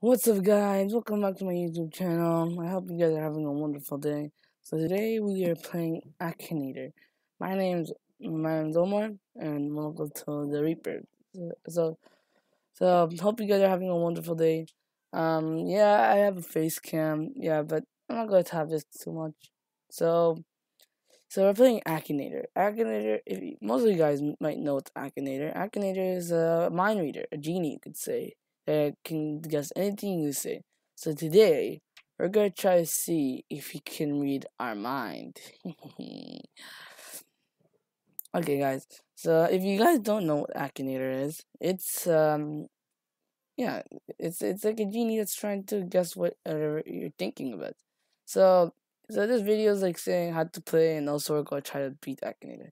What's up guys, welcome back to my YouTube channel. I hope you guys are having a wonderful day. So today we are playing Akinator. My name's my name's Omor and welcome to the Reaper. So so hope you guys are having a wonderful day. Um yeah, I have a face cam, yeah, but I'm not gonna talk this too much. So so we're playing Akinator. Akinator, if you, most of you guys might know what's Akinator. Akinator is a mind reader, a genie you could say can guess anything you say. So today, we're gonna try to see if he can read our mind. okay, guys. So if you guys don't know what Akinator is, it's um, yeah, it's it's like a genie that's trying to guess what you're thinking about. So so this video is like saying how to play, and also we're gonna try to beat Akinator.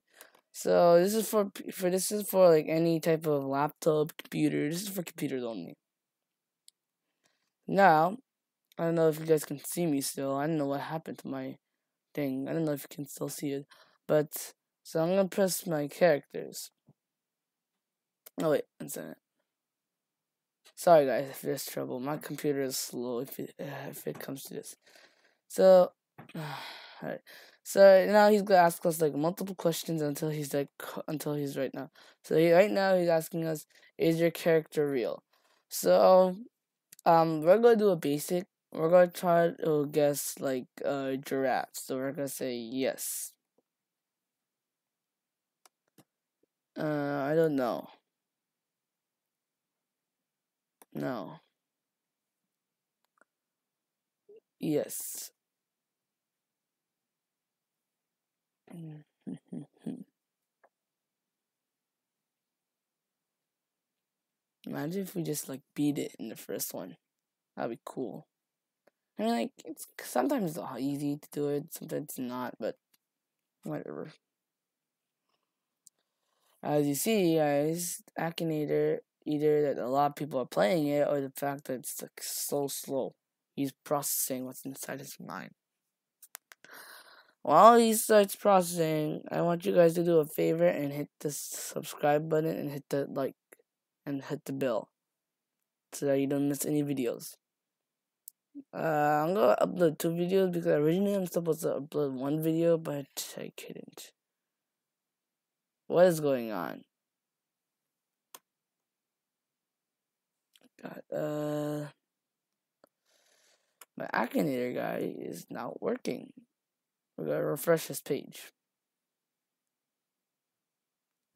So this is for for this is for like any type of laptop, computer. This is for computers only. Now, I don't know if you guys can see me still. I don't know what happened to my thing. I don't know if you can still see it. But, so I'm gonna press my characters. Oh wait, one second. Sorry guys if there's trouble. My computer is slow if it, uh, if it comes to this. So, alright. So now he's gonna ask us like multiple questions until he's like until he's right now. So he, right now he's asking us, "Is your character real?" So um, we're gonna do a basic. We're gonna try to guess like uh giraffe. So we're gonna say yes. Uh, I don't know. No. Yes. Imagine if we just like beat it in the first one. That'd be cool. I mean, like it's sometimes it's easy to do it, sometimes it's not, but whatever. As you see, guys, Akinator either that a lot of people are playing it or the fact that it's like so slow. He's processing what's inside his mind. While he starts processing, I want you guys to do a favor and hit the subscribe button and hit the like and hit the bell so that you don't miss any videos. Uh, I'm gonna upload two videos because originally I'm supposed to upload one video, but I couldn't. What is going on? God, uh, my Akinator guy is not working. We're gonna refresh this page.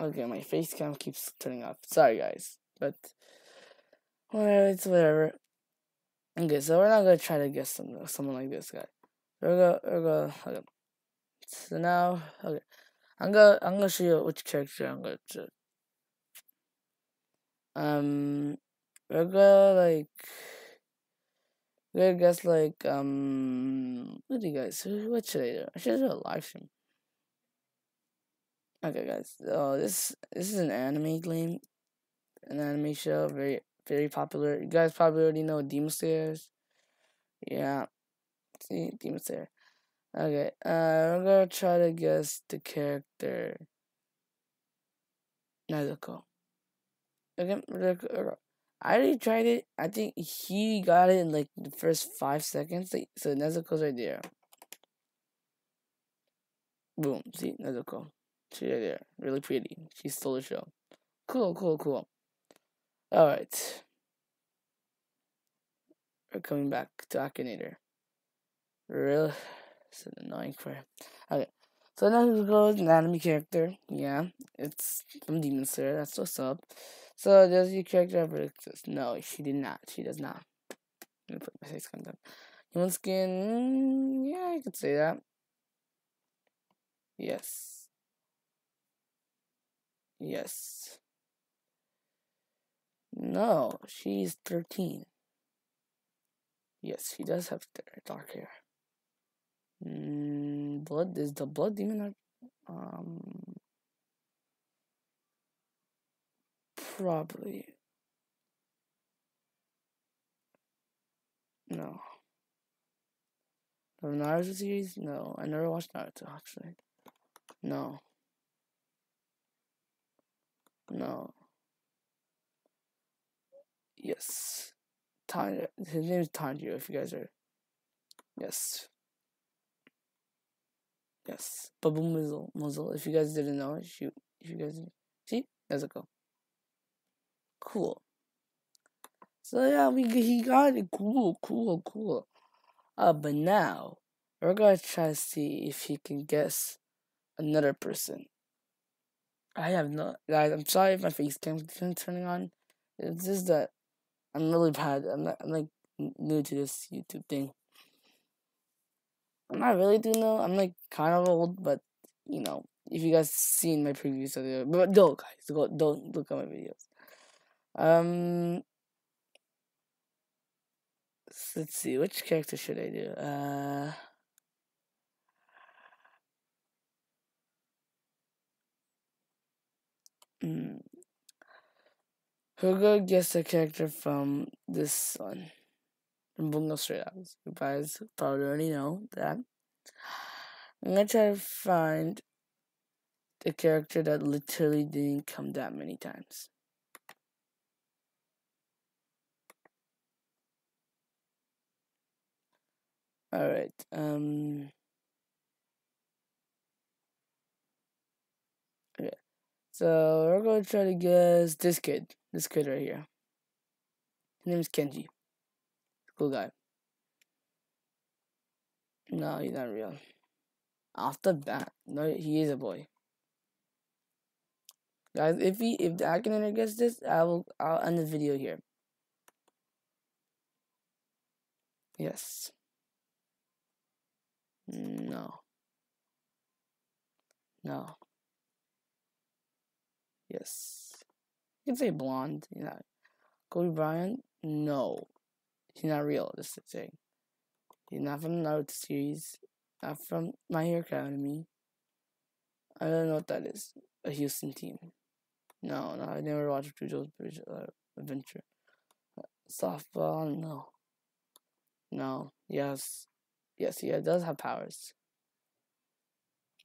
Okay, my face cam keeps turning off. Sorry, guys, but whatever, it's whatever. Okay, so we're not gonna try to guess some, someone like this guy. We're gonna, we're gonna, okay. So now, okay, I'm gonna, I'm gonna show you which character I'm gonna. Um, we're gonna like, we're gonna guess like, um, what do you guys, what should I do? I should do a live stream. Okay, guys. Oh, this this is an anime game, an anime show, very very popular. You guys probably already know Demon Slayer. Yeah, see Demon Slayer. Okay, uh, I'm gonna try to guess the character Nezuko. Okay, I already tried it. I think he got it in like the first five seconds. So Nezuko's right there. Boom. See Nezuko. She's right there. Really pretty. She stole the show. Cool, cool, cool. Alright. We're coming back to Akinator. Real it's an annoying him. Okay. So now we go with an anime character. Yeah. It's from Demon Slayer, that's what's up. So does your character ever exist? No, she did not. She does not. Let me put my face content. Human skin, mm, yeah, I could say that. Yes. Yes. No, she's 13. Yes, she does have dark hair. Mm, blood is the blood demon. Um, probably. No. The Naruto series? No, I never watched Naruto actually. No. No. Yes. Tanjiro. His name is Tanjiro. If you guys are, yes, yes, Bubble Muzzle, Muzzle. If you guys didn't know, shoot. If you guys didn't. see, there's a go. Cool. So yeah, we he got it. Cool, cool, cool. Uh, but now we're gonna try to see if he can guess another person. I have no guys. I'm sorry if my face cam turning on. It's just that I'm really bad. I'm not. I'm like new to this YouTube thing. I'm not really doing though. I'm like kind of old, but you know, if you guys seen my previous video, but don't guys, go don't look at my videos. Um, let's see, which character should I do? Uh. Hmm. Hugo gets a character from this one. From Bungo Stray Dogs. You guys probably already know that. I'm gonna try to find the character that literally didn't come that many times. Alright, um... Okay. So, we're gonna try to guess this kid. This kid right here. His name is Kenji. Cool guy. No, he's not real. After that, no, he is a boy. Guys, if he if the Akinator gets this, I will I'll end the video here. Yes. No. No. Yes. You can say blonde. You know. Kobe Bryant? No. He's not real, this is saying. He's not from the Naruto series. Not from My Hero Academy. I don't know what that is. A Houston team. No, no, I never watched JoJo's Bridge uh, Adventure. Softball? No. No. Yes. Yes, he does have powers.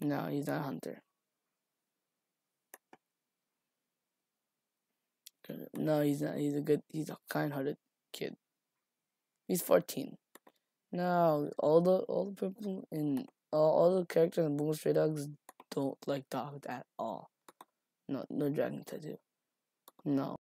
No, he's not a hunter. No, he's not. He's a good. He's a kind-hearted kid. He's fourteen. No, all the all the people in all, all the characters in Bungo Stray Dogs don't like dogs at all. No, no dragon tattoo. No.